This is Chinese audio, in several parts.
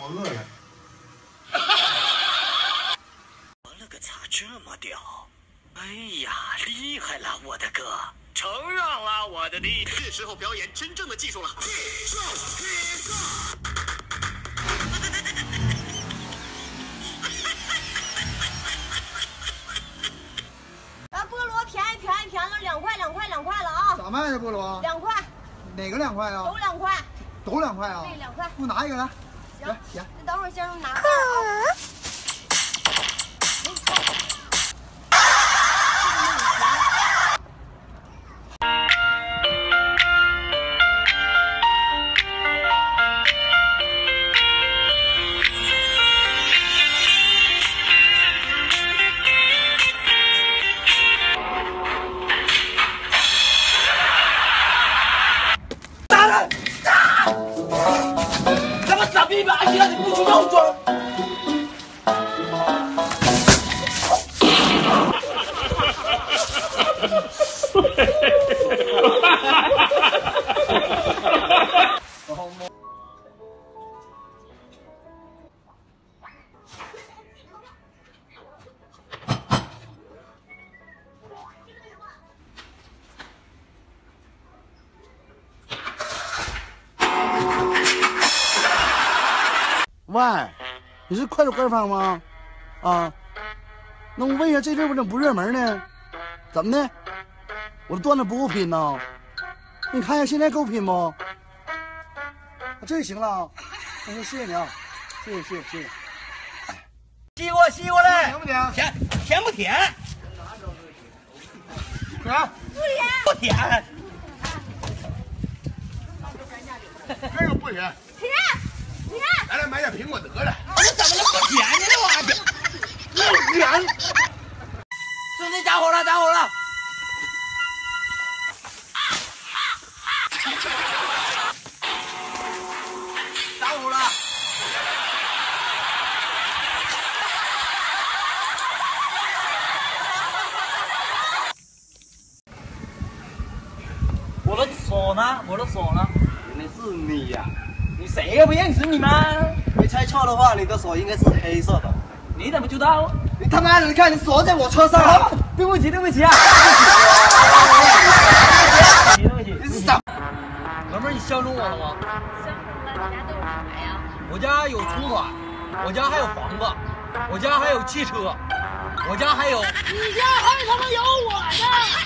我饿了。我了个擦，这么屌！哎呀，厉害了，我的哥！承让了，我的弟！是时候表演真正的技术了。啊，菠萝便宜便宜便宜了，两块两块两块了啊！咋卖的菠萝？两块，哪个两块啊都？两块，都两块啊？对，两块。给我拿一个来。行来，来，那等会儿先生拿袋啊。喂，你是快手官方吗？啊，那我问一下，这阵儿我怎么不热门呢？怎么的？我的段子不够拼呐？你看一下现在够拼不？啊这就行了啊。那行，谢谢你啊，谢谢谢谢谢谢。西瓜西瓜嘞，甜不甜？甜甜不甜？甜。不甜。这个不甜。咱俩买点苹果得了。我怎么能不甜呢？这玩意儿，甜。兄弟着火了，着火了！着火了！我的锁呢？我的锁呢？原来是你呀、你谁也不认识你吗？没猜错的话，你的锁应该是黑色的。你怎么知道？你他妈的，你看你锁在我车上了，对不起，对不起啊！对不起，你是傻。老妹儿，你相中我了吗？相中了，你家都有啥呀？我家有存款，我家还有房子，我家还有汽车，我家还有。你家还他妈有我呢，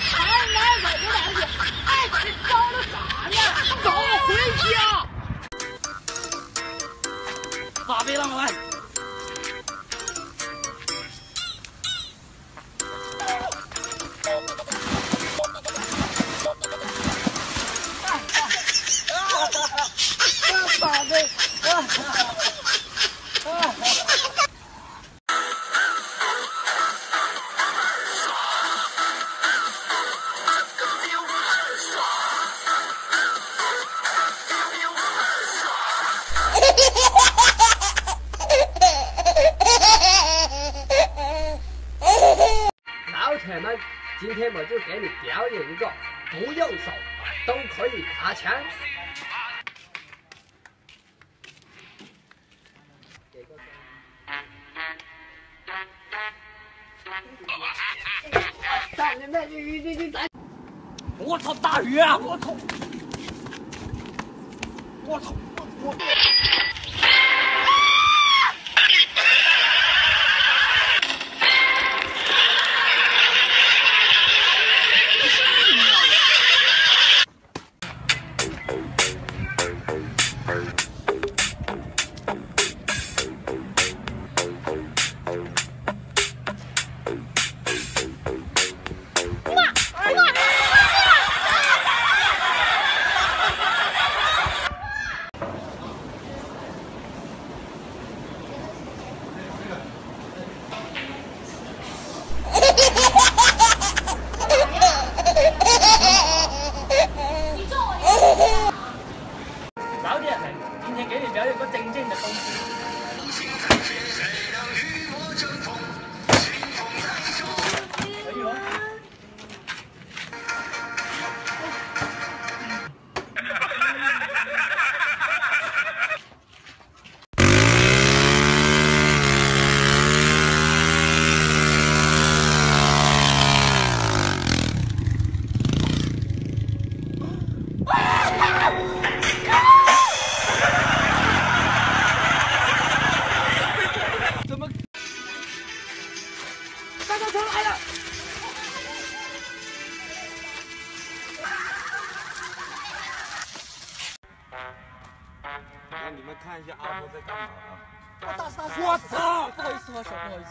还买走不买去？哎，你招了啥呢？走，回家。傻逼了，我们。老今天我就给你表演一个不用手都可以爬墙。我操，大鱼啊！我操！我操！我看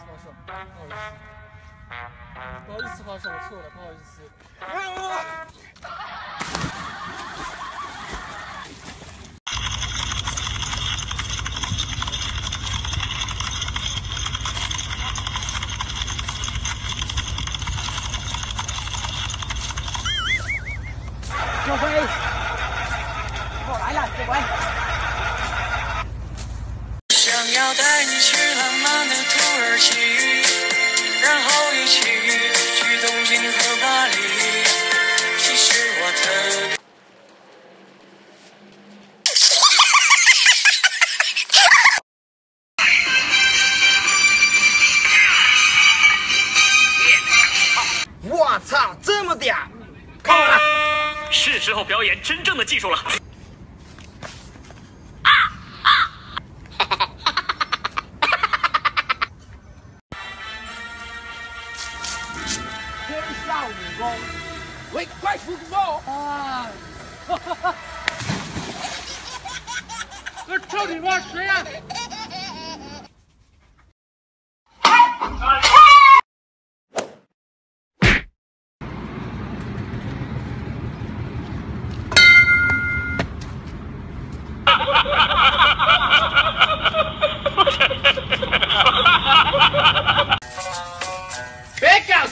花少，不好意思，不好意思，不好意思，花少，我错了，不好意思。救辉，我来了，救辉。想要带你去浪漫的土耳其，然后一起去东京和巴黎。其实我特别。我操，这么屌！靠了！是时候表演真正的技术了。天下武功，唯快复功啊！这臭你妈谁呀？别搞行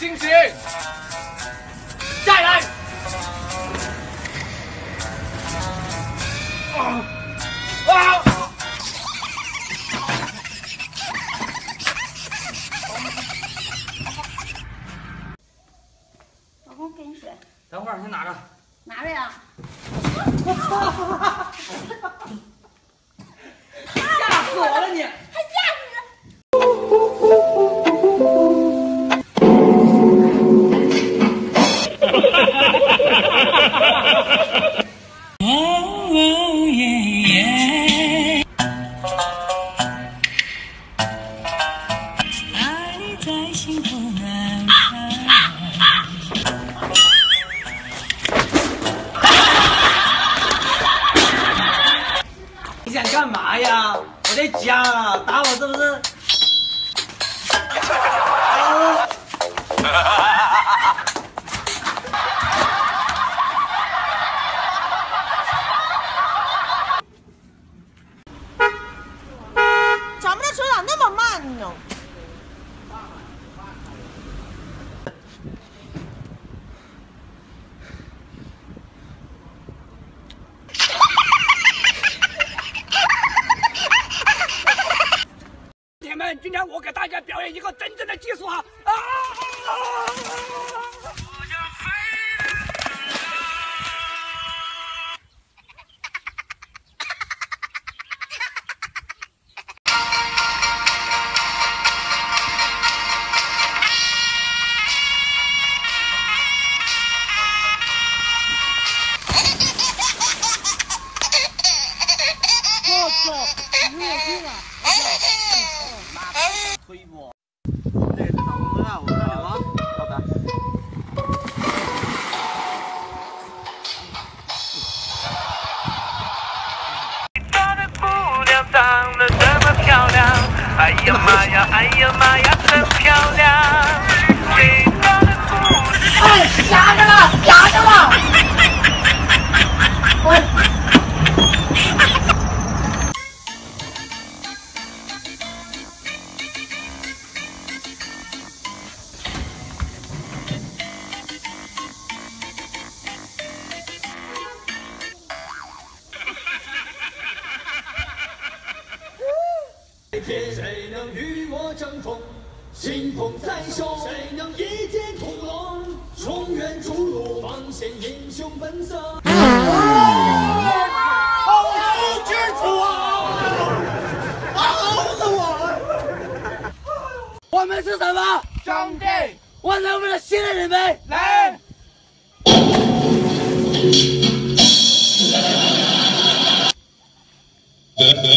不行？再来！啊啊！老公，给你水，等会儿先拿着。拿着呀。吓死我了你！呀？我在家啊，打我是不是？咱们的车咋那么慢呢？铁们，今天给大家表演一个真正的技术哈！啊！推我。对，这老公啊，我这有啊。好的。她的姑娘长得这么漂亮，哎呀妈呀，哎呀妈呀，真漂亮！谁能与我争锋？信奉在手，谁能一剑屠龙？中原逐鹿，方显英雄本色。好之徒啊！好死我！我们是什么？兄弟，我能不能信任你们？来！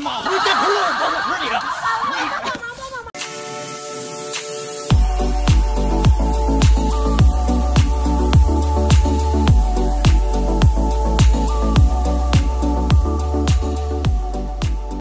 马虎，这不是我不是你的。